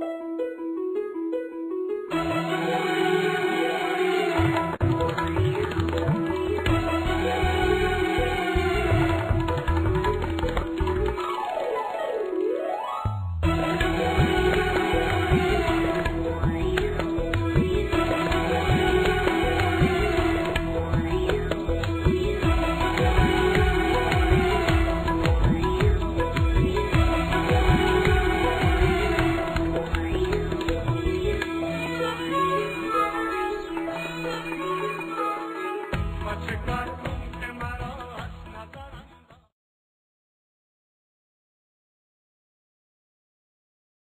Thank you. watch it,